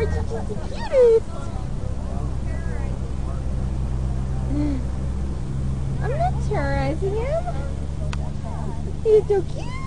are just the cutest. I'm not terrorizing him. He's so cute.